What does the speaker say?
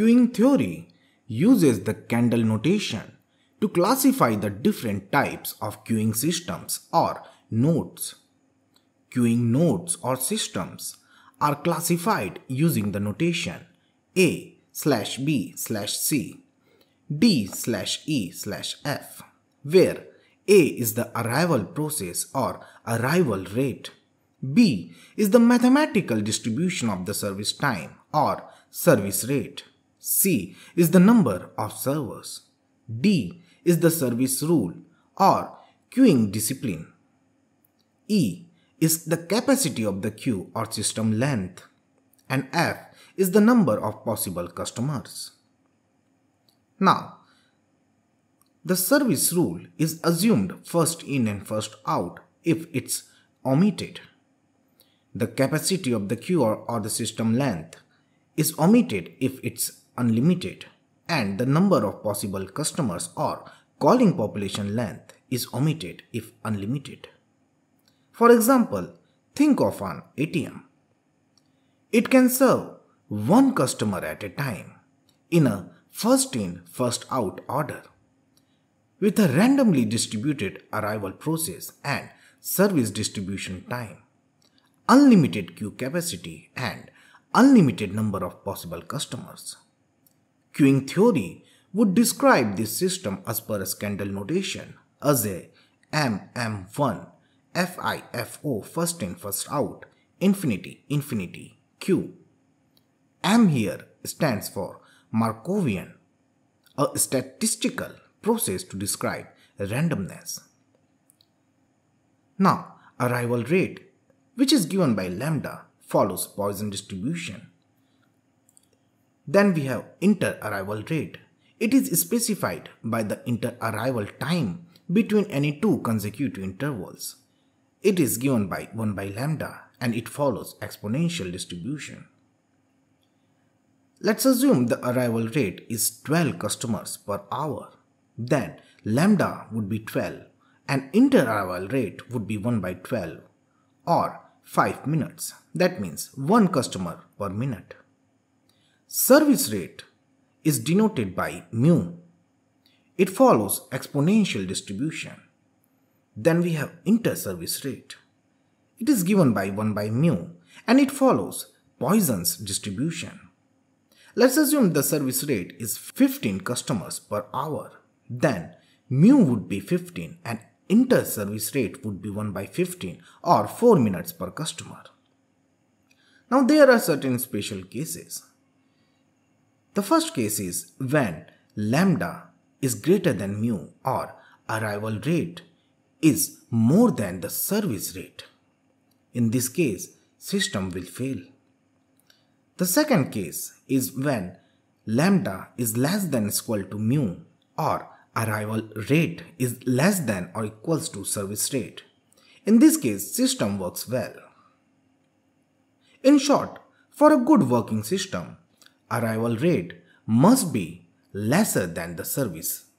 Queuing theory uses the Kendall notation to classify the different types of queuing systems or nodes. Queuing nodes or systems are classified using the notation A slash B slash C, D slash E slash F, where A is the arrival process or arrival rate, B is the mathematical distribution of the service time or service rate, C is the number of servers, D is the service rule or queuing discipline, E is the capacity of the queue or system length and F is the number of possible customers. Now, the service rule is assumed first in and first out if it's omitted. The capacity of the queue or the system length is omitted if it's unlimited and the number of possible customers or calling population length is omitted if unlimited. For example, think of an ATM. It can serve one customer at a time in a first in, first out order. With a randomly distributed arrival process and service distribution time, unlimited queue capacity and unlimited number of possible customers. Queuing theory would describe this system as per a Kendall notation as a MM1 FIFO first in first out infinity infinity Q. M here stands for Markovian, a statistical process to describe randomness. Now, arrival rate, which is given by lambda, follows Poisson distribution. Then we have inter-arrival rate. It is specified by the inter-arrival time between any two consecutive intervals. It is given by 1 by lambda and it follows exponential distribution. Let's assume the arrival rate is 12 customers per hour. Then lambda would be 12 and inter-arrival rate would be 1 by 12 or 5 minutes. That means 1 customer per minute. Service rate is denoted by mu. It follows exponential distribution. Then we have inter-service rate. It is given by 1 by mu and it follows Poisson's distribution. Let's assume the service rate is 15 customers per hour. Then mu would be 15 and inter-service rate would be 1 by 15 or 4 minutes per customer. Now there are certain special cases. The first case is when lambda is greater than mu or arrival rate is more than the service rate. In this case, system will fail. The second case is when lambda is less than or equal to mu or arrival rate is less than or equals to service rate. In this case, system works well. In short, for a good working system, arrival rate must be lesser than the service